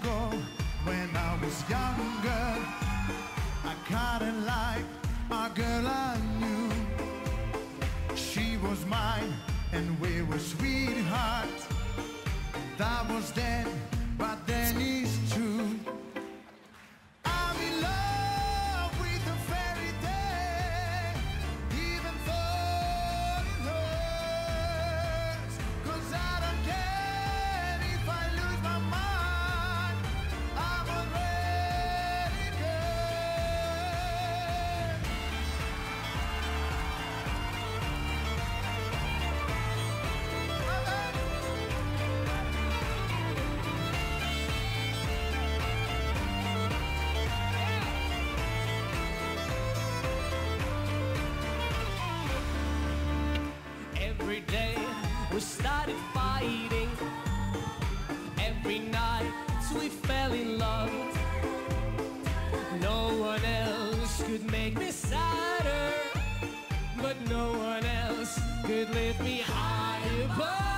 ago when I was younger. I kinda like a girl I knew. She was mine and we were sweethearts. That was then, but then Every day we started fighting. Every night we fell in love. No one else could make me sadder, but no one else could lift me high above.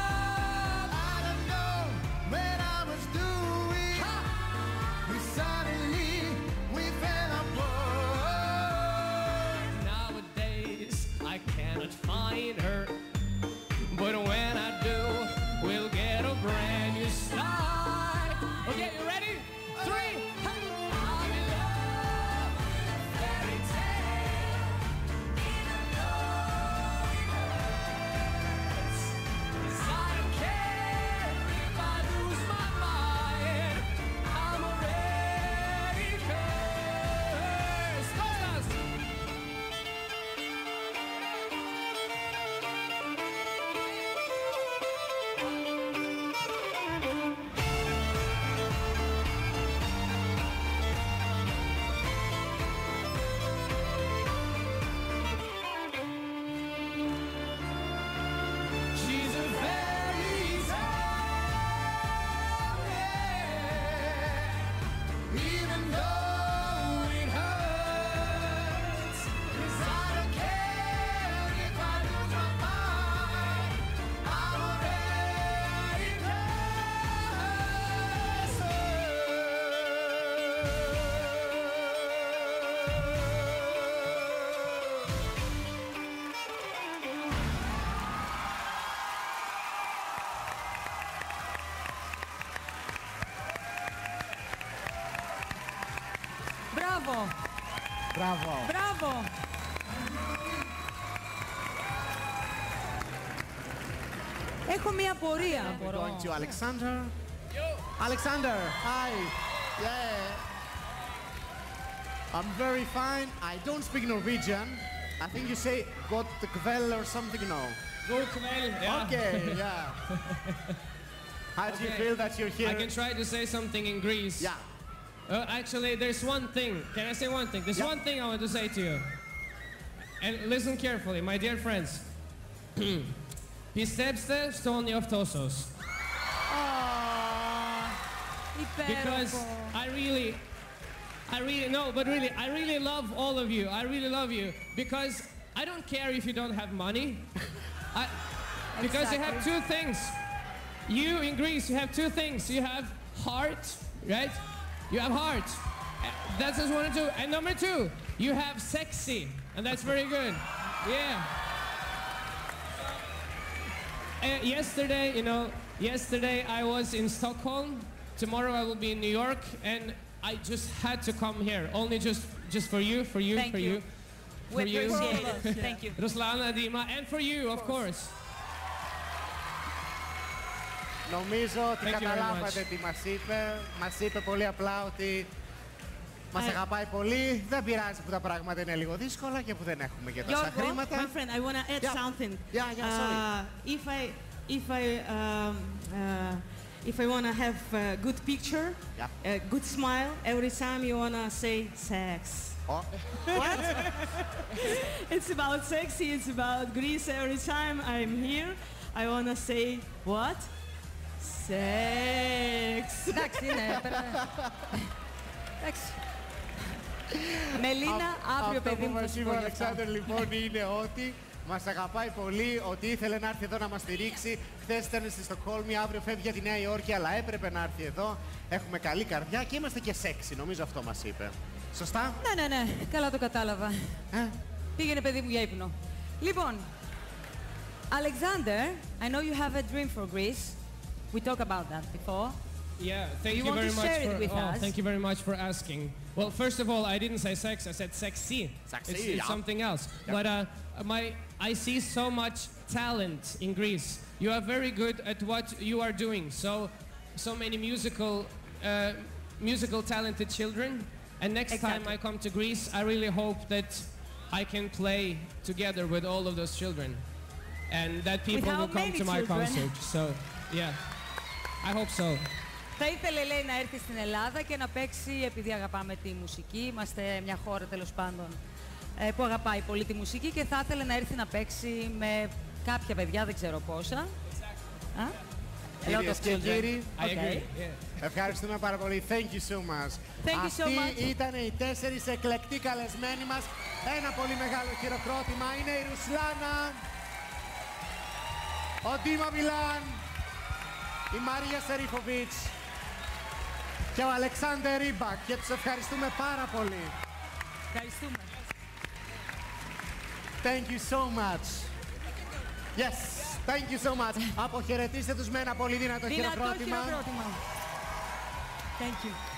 Bravo. μπράβο. Έχω μία πορεία, We're μπορώ. going to Alexander. Alexander, hi. Yeah. I'm very fine. I don't speak Norwegian. I think you say got the kvel or something, no? God kväll. Yeah. Okay, yeah. How do you Okay. feel that you're here? I can try to say something in Greece. Yeah. Uh, actually, there's one thing. Can I say one thing? There's Yeah. one thing I want to say to you. And listen carefully, my dear friends. Πιστέψτε στον εαυτό σας. Because Υπέροχο. I really, I really, no, but really, I really love all of you. I really love you. Because I don't care if you don't have money. I, because you have two things. You in Greece, you have two things. You have heart, right? You have heart. That's just one and two. And number two, you have sexy. And that's very good. Yeah. Uh, yesterday, you know, yesterday I was in Stockholm. Tomorrow I will be in New York, and I just had to come here, only just just for you, for you, Thank for you. you, We for you, appreciate it. Thank you. Ruslana, Dima, and for you, of course. Νομίζω ότι Thank you very καταλάβατε much. τι μας είπε. Μας είπε πολύ απλά ότι μας I- αγαπάει πολύ. Δεν πειράζει που τα πράγματα είναι λίγο δύσκολα και που δεν έχουμε και τόσα Yorgo, χρήματα. my friend, I want to add Yeah. something. Yeah, yeah, sorry. Uh, if I, if I, um, uh, if I want to have a good picture, Yeah. a good smile, every time you want to say sex. Oh, It's about sexy, it's about Greece. Every time I'm here, I want to say what? Sex. Εντάξει, είναι. πέρα- Εντάξει. Μελίνα, αύριο Αυτό παιδί που μου θα μας σου είπε πω ο γι' αυτό. Αλεξάνδρ λοιπόν είναι ότι Μας αγαπάει πολύ, ότι ήθελε να έρθει εδώ να μας στηρίξει. Χθες ήταν στη Στοκχόλμη, αύριο φεύγει για τη Νέα Υόρκη, αλλά έπρεπε να έρθει εδώ. Έχουμε καλή καρδιά και είμαστε και σεξι, νομίζω αυτό μας είπε. Σωστά; Ναι, ναι, ναι. Καλά το κατάλαβα. Ε; Πήγαινε παιδί μου για ύπνο. Λοιπόν, Alexander, I know you have a dream for Greece. We talked about that before. Yeah, thank You you, very much for oh, us? thank you very much for asking. Well, first of all, I didn't say sex, I said sexy. Sexy, It's, it's yeah. something else. But uh, my I see so much talent in Greece. You are very good at what you are doing. So so many musical uh, musical talented children. And next time I come to Greece, I really hope that I can play together with all of those children. And that people how will come many to my children? concert. So, yeah. I hope so. Θα ήθελε, λέει, να έρθει στην Ελλάδα και να παίξει, επειδή αγαπάμε τη μουσική, είμαστε μια χώρα τέλος πάντων ε, που αγαπάει πολύ τη μουσική και θα ήθελε να έρθει να παίξει με κάποια παιδιά, δεν ξέρω πόσα. Α; A lot Κυρίες of και children. κύριοι, I Okay. agree. Yeah. Ευχαριστούμε πάρα πολύ. Thank you so much. Thank you so Αυτοί much. ήταν οι τέσσερις εκλεκτοί καλεσμένοι μας. Ένα πολύ μεγάλο χειροκρότημα είναι η Ρουσλάνα, ο Ντίμα Μιλάν, η Μαρία Σερίφοβιτς και ο Αλεξάνδερ Ρίμπακ και τους ευχαριστούμε πάρα πολύ. Ευχαριστούμε. Thank you so much. Yes, thank you so much. Αποχαιρετήστε τους με ένα πολύ δυνατό Δυνατό χειροκρότημα. χειροκρότημα. Thank you.